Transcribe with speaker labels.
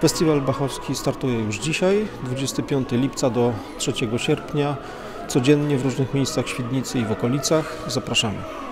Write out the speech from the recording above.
Speaker 1: Festiwal Bachowski startuje już dzisiaj, 25 lipca do 3 sierpnia, codziennie w różnych miejscach Świdnicy i w okolicach. Zapraszamy.